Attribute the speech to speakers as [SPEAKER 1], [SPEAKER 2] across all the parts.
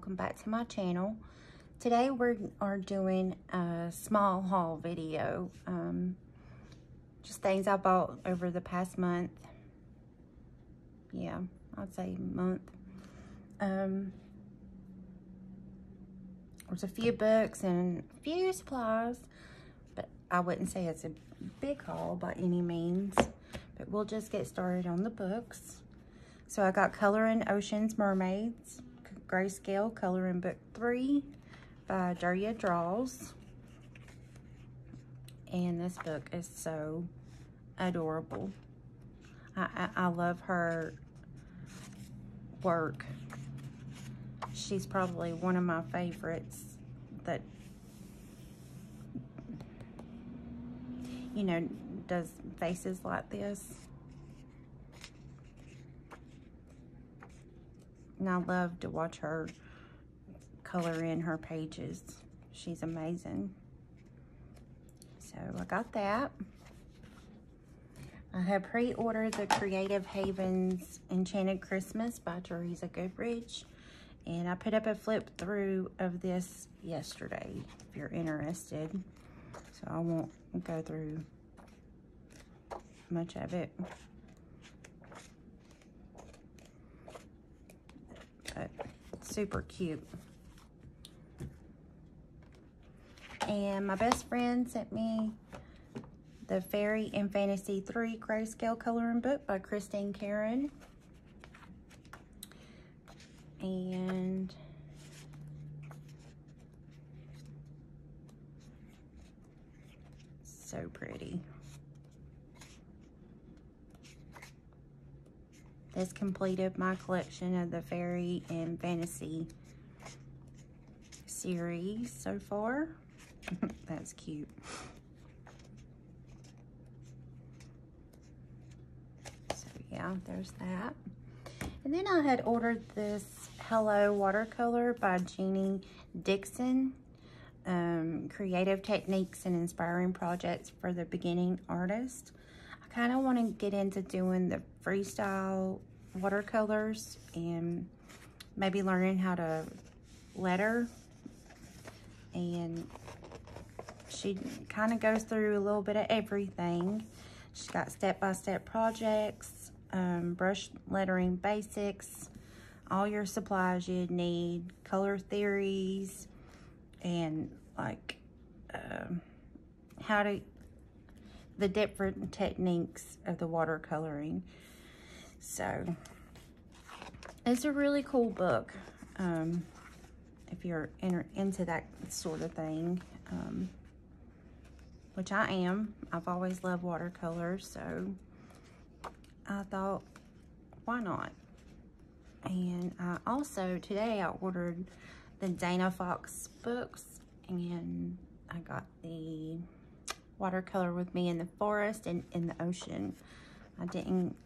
[SPEAKER 1] welcome back to my channel. Today we are doing a small haul video. Um, just things I bought over the past month. Yeah, I'd say month. Um, there's a few books and a few supplies, but I wouldn't say it's a big haul by any means. But we'll just get started on the books. So I got Color Coloring Oceans Mermaids, Grayscale Coloring Book 3 by Daria Draws. And this book is so adorable. I, I, I love her work. She's probably one of my favorites that, you know, does faces like this. And I love to watch her color in her pages. She's amazing. So I got that. I have pre-ordered the Creative Havens Enchanted Christmas by Teresa Goodridge. And I put up a flip through of this yesterday, if you're interested. So I won't go through much of it. But super cute. And my best friend sent me the Fairy and Fantasy 3 Grayscale Coloring Book by Christine Karron. And so pretty. This completed my collection of the Fairy and Fantasy series so far. That's cute. So yeah, there's that. And then I had ordered this Hello watercolor by Jeannie Dixon. Um, creative techniques and inspiring projects for the beginning artist. I kind of want to get into doing the freestyle watercolors and maybe learning how to letter. And she kind of goes through a little bit of everything. She's got step-by-step -step projects, um, brush lettering basics, all your supplies you'd need, color theories, and like um, how to, the different techniques of the watercoloring. So, it's a really cool book um, if you're in, into that sort of thing, um, which I am. I've always loved watercolors, so I thought, why not? And I also, today I ordered the Dana Fox books and I got the watercolor with me in the forest and in the ocean. I didn't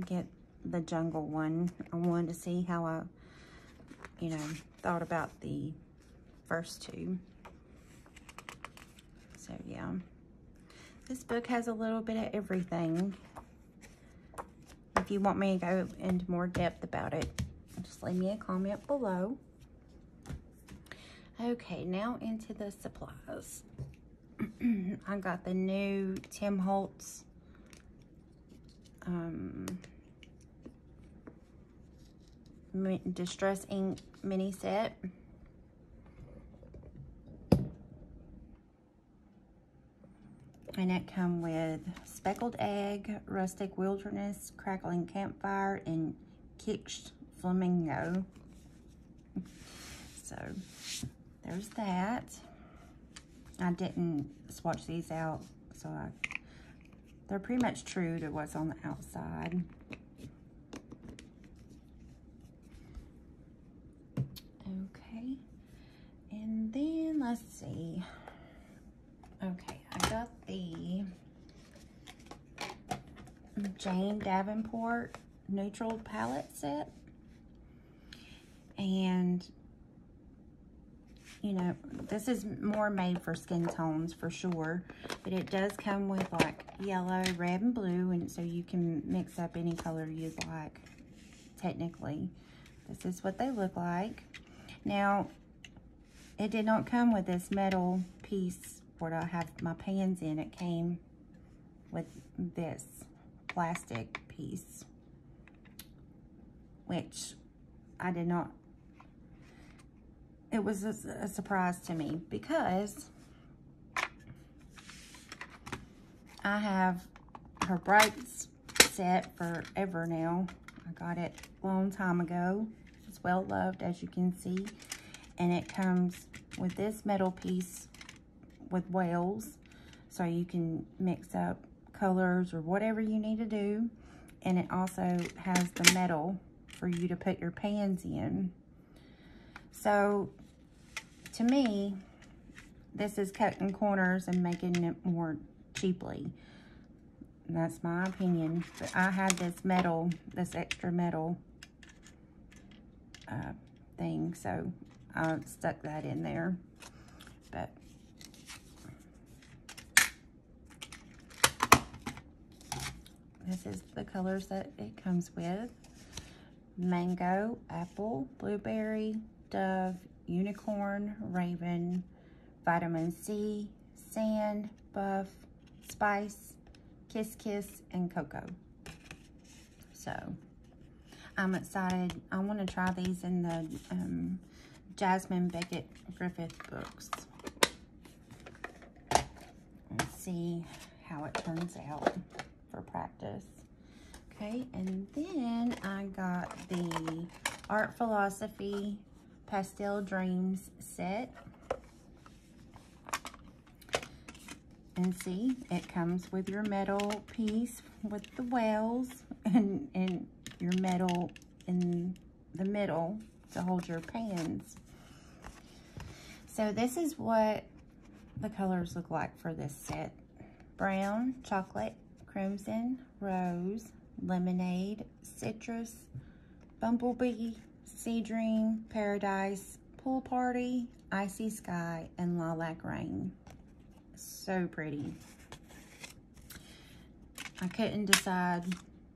[SPEAKER 1] get the jungle one. I wanted to see how I, you know, thought about the first two. So yeah, this book has a little bit of everything if you want me to go into more depth about it, just leave me a comment below. Okay, now into the supplies. I got the new Tim Holtz um, Distress Ink mini set. And it come with speckled egg, rustic wilderness, crackling campfire, and kitsch flamingo. so there's that. I didn't swatch these out, so I, they're pretty much true to what's on the outside. Okay, and then let's see. Okay, I got the Jane Davenport Neutral Palette Set. And, you know, this is more made for skin tones for sure. But it does come with like yellow, red, and blue. And so you can mix up any color you'd like, technically. this is what they look like. Now, it did not come with this metal piece where I have my pans in. It came with this plastic piece, which I did not, it was a, a surprise to me because I have her Brights set forever now. I got it a long time ago. It's well loved, as you can see. And it comes with this metal piece with wales. So you can mix up colors or whatever you need to do. And it also has the metal for you to put your pans in. So to me, this is cutting corners and making it more cheaply. That's my opinion. But I had this metal, this extra metal uh, thing, so I stuck that in there. But this is the colors that it comes with. Mango, apple, blueberry, dove, unicorn, raven, vitamin C, sand, buff, spice, kiss kiss, and cocoa. So, I'm excited. I want to try these in the um, Jasmine Becket Griffith books. And see how it turns out for practice. Okay, and then I got the Art Philosophy Pastel Dreams set. And see, it comes with your metal piece with the wells and, and your metal in the middle to hold your pans. So this is what the colors look like for this set. Brown, chocolate, crimson, rose, lemonade, citrus, bumblebee, sea dream, paradise, pool party, icy sky, and lilac rain so pretty. I couldn't decide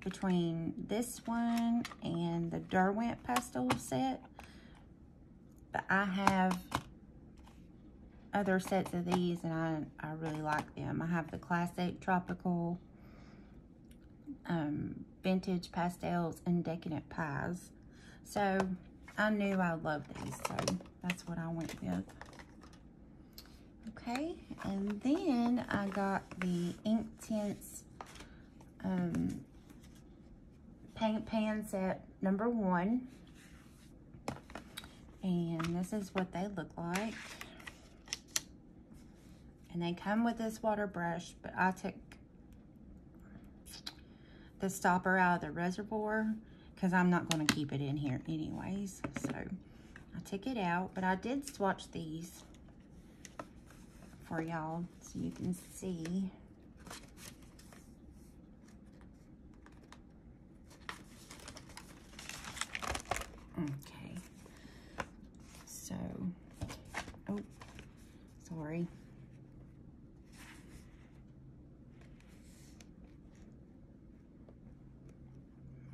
[SPEAKER 1] between this one and the Derwent pastel set. But I have other sets of these and I, I really like them. I have the classic tropical um, vintage pastels and decadent pies. So I knew I loved these, so that's what I went with. Okay, and then I got the Inktense um, paint pan set number one. And this is what they look like. And they come with this water brush, but I took the stopper out of the reservoir because I'm not going to keep it in here anyways. So I took it out, but I did swatch these for y'all so you can see. Okay. So, oh, sorry.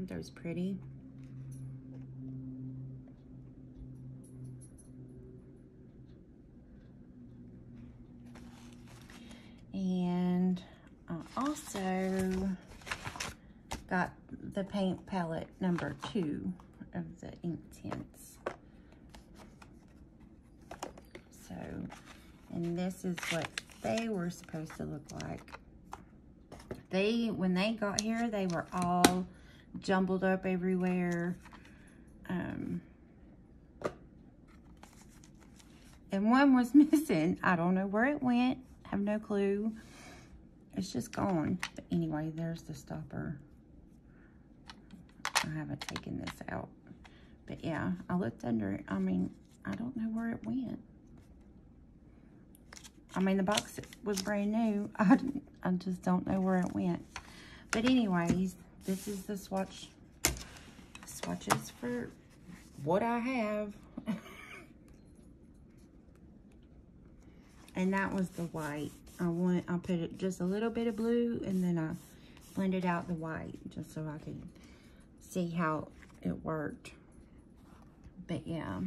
[SPEAKER 1] Those pretty. And I also got the paint palette number two of the Inktense. So, and this is what they were supposed to look like. They, when they got here, they were all jumbled up everywhere. Um, and one was missing. I don't know where it went have no clue. It's just gone. But anyway, there's the stopper. I haven't taken this out. But yeah, I looked under it. I mean, I don't know where it went. I mean, the box was brand new. I, I just don't know where it went. But anyways, this is the swatch swatches for what I have. and that was the white. I want I put it just a little bit of blue and then I blended out the white just so I could see how it worked. But yeah,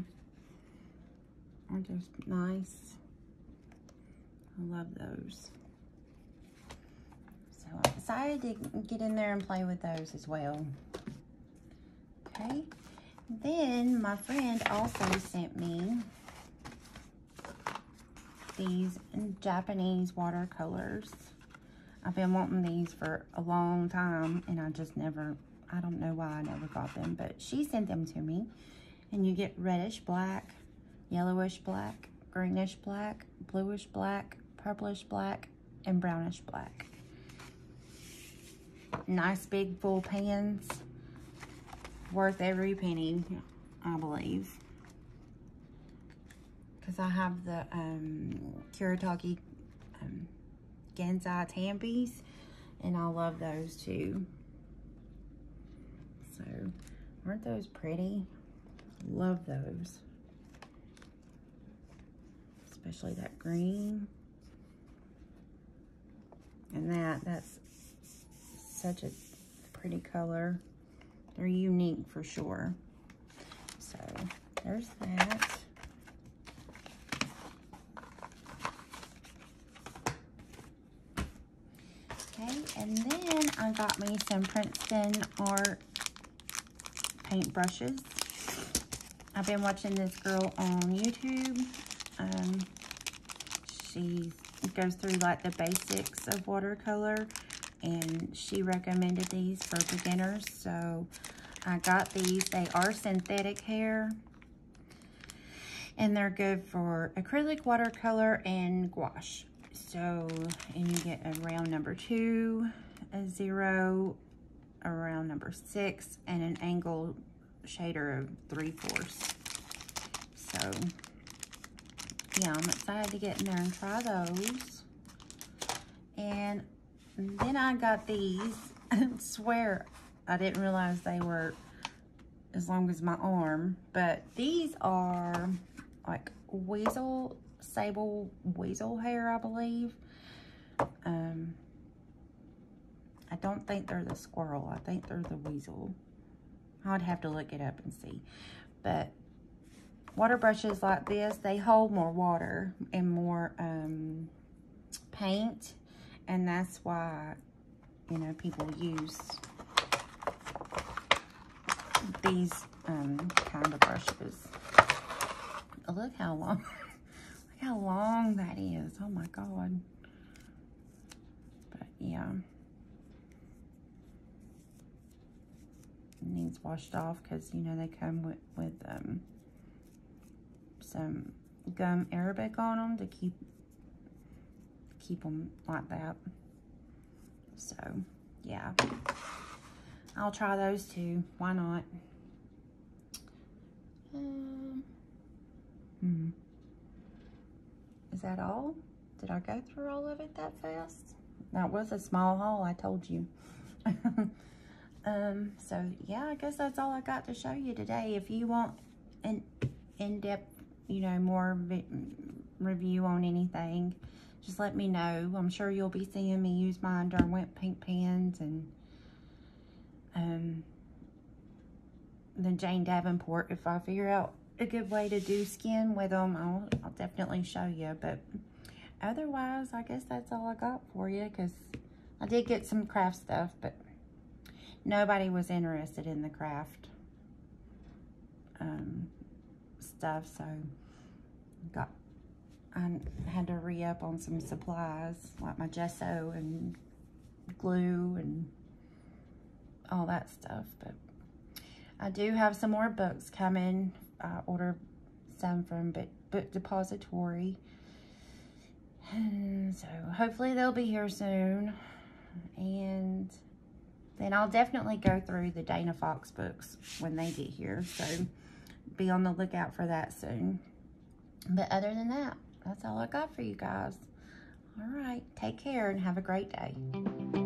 [SPEAKER 1] aren't those nice? I love those. So I decided to get in there and play with those as well. Okay. Then my friend also sent me these Japanese watercolors. I've been wanting these for a long time and I just never, I don't know why I never got them, but she sent them to me. And you get reddish black, yellowish black, greenish black, bluish black, purplish black, and brownish black. Nice big full pans. Worth every penny, I believe because I have the um, Kuretake um, Gansai Tambis, and I love those too. So, aren't those pretty? Love those. Especially that green. And that, that's such a pretty color. They're unique for sure. So, there's that. Okay, and then I got me some Princeton art paint brushes. I've been watching this girl on YouTube. Um, she goes through like the basics of watercolor and she recommended these for beginners. So I got these. They are synthetic hair and they're good for acrylic watercolor and gouache. So, and you get a round number two, a zero, a round number six, and an angle shader of three fourths. So, yeah, I'm excited to get in there and try those. And then I got these. I swear I didn't realize they were as long as my arm. But these are like weasel sable weasel hair, I believe. Um, I don't think they're the squirrel. I think they're the weasel. I'd have to look it up and see. But water brushes like this, they hold more water and more um, paint. And that's why, you know, people use these um, kind of brushes. Look how long look how long that is. Oh my God. But yeah. Needs washed off because, you know, they come with, with um, some gum arabic on them to keep keep them like that. So, yeah. I'll try those too. Why not? Um, hmm. Is that all? Did I go through all of it that fast? That was a small haul, I told you. um, so, yeah, I guess that's all I got to show you today. If you want an in-depth, you know, more review on anything, just let me know. I'm sure you'll be seeing me use my Derwent pink pens and um, the Jane Davenport if I figure out a good way to do skin with them, I'll, I'll definitely show you. But otherwise, I guess that's all I got for you because I did get some craft stuff, but nobody was interested in the craft um, stuff. So got I had to re-up on some supplies like my gesso and glue and all that stuff. But I do have some more books coming I ordered some from Book, Book Depository. so hopefully they'll be here soon. And then I'll definitely go through the Dana Fox books when they get here. So be on the lookout for that soon. But other than that, that's all I got for you guys. All right, take care and have a great day.